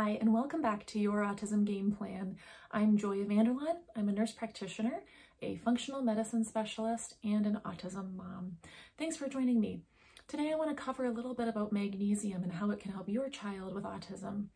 Hi, and welcome back to Your Autism Game Plan. I'm Joy Vanderlaan. I'm a nurse practitioner, a functional medicine specialist, and an autism mom. Thanks for joining me. Today I want to cover a little bit about magnesium and how it can help your child with autism.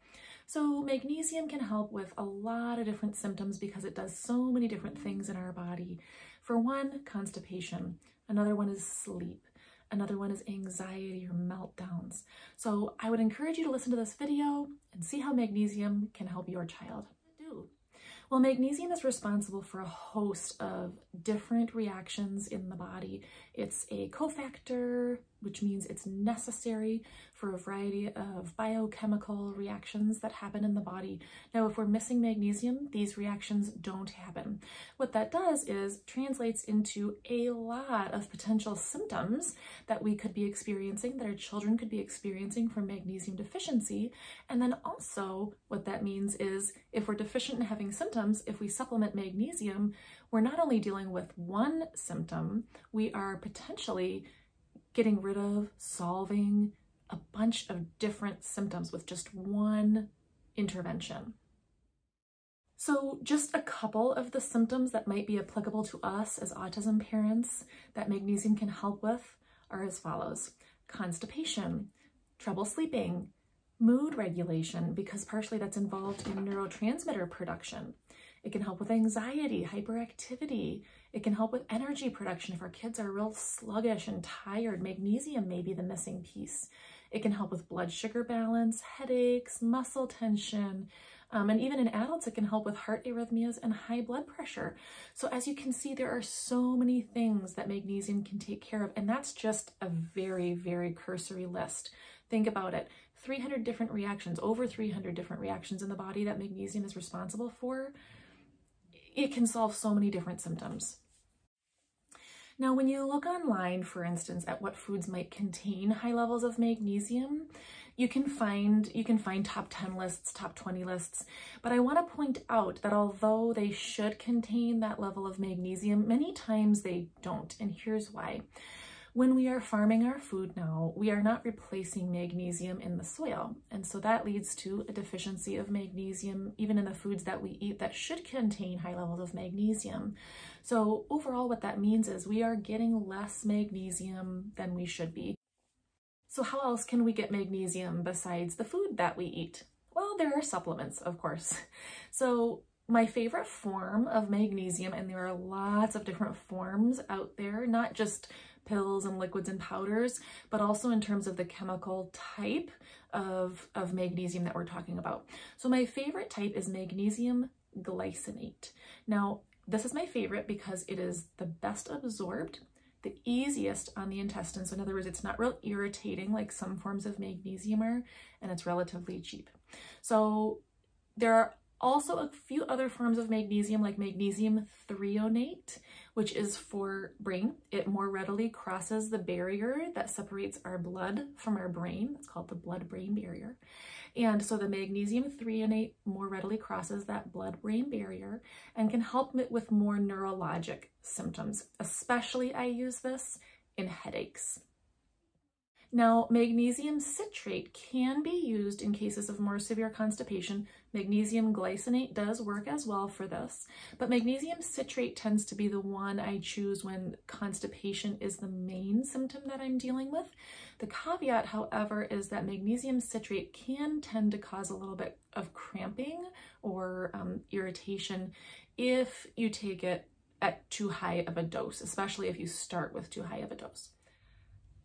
So magnesium can help with a lot of different symptoms because it does so many different things in our body. For one, constipation. Another one is sleep. Another one is anxiety or meltdowns. So I would encourage you to listen to this video and see how magnesium can help your child. Do. Well, magnesium is responsible for a host of different reactions in the body. It's a cofactor, which means it's necessary for a variety of biochemical reactions that happen in the body. Now, if we're missing magnesium, these reactions don't happen. What that does is translates into a lot of potential symptoms that we could be experiencing, that our children could be experiencing from magnesium deficiency. And then also what that means is if we're deficient in having symptoms, if we supplement magnesium, we're not only dealing with one symptom, we are potentially getting rid of, solving a bunch of different symptoms with just one intervention. So just a couple of the symptoms that might be applicable to us as autism parents that magnesium can help with are as follows. Constipation, trouble sleeping, mood regulation, because partially that's involved in neurotransmitter production. It can help with anxiety, hyperactivity. It can help with energy production if our kids are real sluggish and tired. Magnesium may be the missing piece. It can help with blood sugar balance, headaches, muscle tension, um, and even in adults, it can help with heart arrhythmias and high blood pressure. So as you can see, there are so many things that magnesium can take care of, and that's just a very, very cursory list. Think about it. 300 different reactions, over 300 different reactions in the body that magnesium is responsible for it can solve so many different symptoms. Now, when you look online, for instance, at what foods might contain high levels of magnesium, you can find you can find top 10 lists, top 20 lists, but I want to point out that although they should contain that level of magnesium, many times they don't, and here's why. When we are farming our food now, we are not replacing magnesium in the soil. And so that leads to a deficiency of magnesium, even in the foods that we eat that should contain high levels of magnesium. So overall, what that means is we are getting less magnesium than we should be. So how else can we get magnesium besides the food that we eat? Well, there are supplements, of course. So my favorite form of magnesium, and there are lots of different forms out there, not just pills and liquids and powders, but also in terms of the chemical type of, of magnesium that we're talking about. So my favorite type is magnesium glycinate. Now, this is my favorite because it is the best absorbed, the easiest on the intestines. So in other words, it's not real irritating like some forms of magnesium are, and it's relatively cheap. So there are also a few other forms of magnesium like magnesium threonate, which is for brain. It more readily crosses the barrier that separates our blood from our brain. It's called the blood-brain barrier. And so the magnesium threonate more readily crosses that blood-brain barrier and can help with more neurologic symptoms. Especially I use this in headaches. Now, magnesium citrate can be used in cases of more severe constipation. Magnesium glycinate does work as well for this, but magnesium citrate tends to be the one I choose when constipation is the main symptom that I'm dealing with. The caveat, however, is that magnesium citrate can tend to cause a little bit of cramping or um, irritation if you take it at too high of a dose, especially if you start with too high of a dose.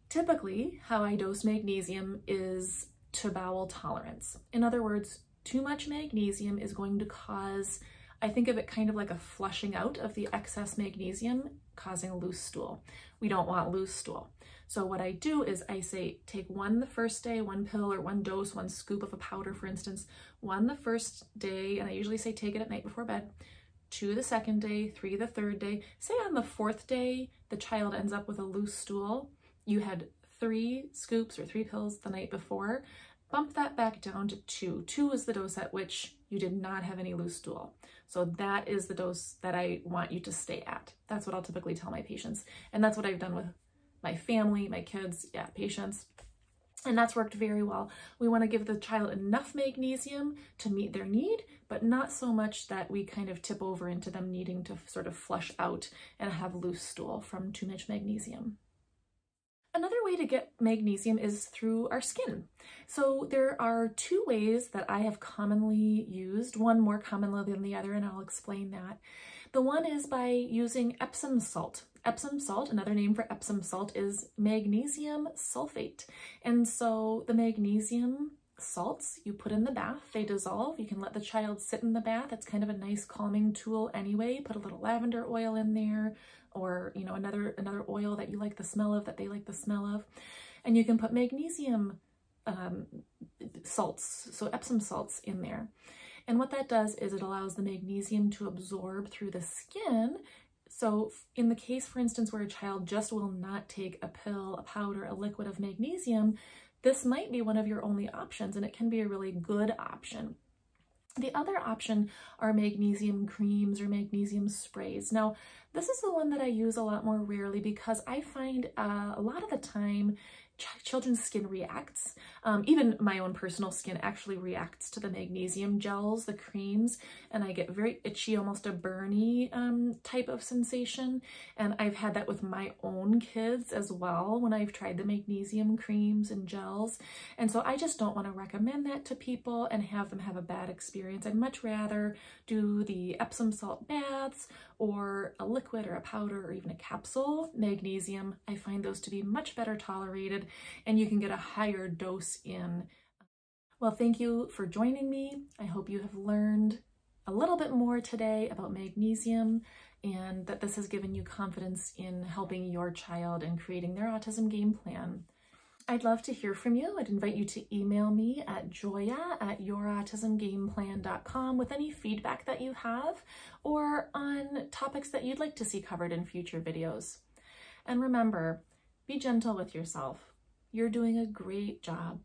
Typically, how I dose magnesium is to bowel tolerance. In other words, too much magnesium is going to cause, I think of it kind of like a flushing out of the excess magnesium, causing loose stool. We don't want loose stool. So what I do is I say, take one the first day, one pill or one dose, one scoop of a powder, for instance, one the first day, and I usually say take it at night before bed, two the second day, three the third day. Say on the fourth day, the child ends up with a loose stool, you had three scoops or three pills the night before, bump that back down to two. Two is the dose at which you did not have any loose stool. So that is the dose that I want you to stay at. That's what I'll typically tell my patients. And that's what I've done with my family, my kids, yeah, patients. And that's worked very well. We want to give the child enough magnesium to meet their need, but not so much that we kind of tip over into them needing to sort of flush out and have loose stool from too much magnesium. Way to get magnesium is through our skin. So there are two ways that I have commonly used, one more commonly than the other, and I'll explain that. The one is by using Epsom salt. Epsom salt, another name for Epsom salt, is magnesium sulfate. And so the magnesium salts you put in the bath, they dissolve. You can let the child sit in the bath. It's kind of a nice calming tool anyway. Put a little lavender oil in there or, you know, another, another oil that you like the smell of, that they like the smell of. And you can put magnesium um, salts, so Epsom salts in there. And what that does is it allows the magnesium to absorb through the skin so in the case, for instance, where a child just will not take a pill, a powder, a liquid of magnesium, this might be one of your only options and it can be a really good option. The other option are magnesium creams or magnesium sprays. Now, this is the one that I use a lot more rarely because I find uh, a lot of the time children's skin reacts. Um, even my own personal skin actually reacts to the magnesium gels, the creams, and I get very itchy, almost a burny um, type of sensation. And I've had that with my own kids as well when I've tried the magnesium creams and gels. And so I just don't want to recommend that to people and have them have a bad experience. I'd much rather do the Epsom salt baths or a liquid or a powder or even a capsule magnesium. I find those to be much better tolerated and you can get a higher dose in. Well, thank you for joining me. I hope you have learned a little bit more today about magnesium and that this has given you confidence in helping your child and creating their autism game plan. I'd love to hear from you. I'd invite you to email me at joya at yourautismgameplan.com with any feedback that you have or on topics that you'd like to see covered in future videos. And remember, be gentle with yourself. You're doing a great job.